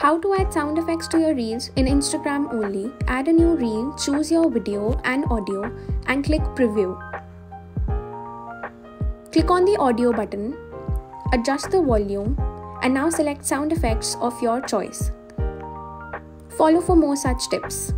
How to add sound effects to your reels in Instagram only. Add a new reel, choose your video and audio, and click preview. Click on the audio button, adjust the volume, and now select sound effects of your choice. Follow for more such tips.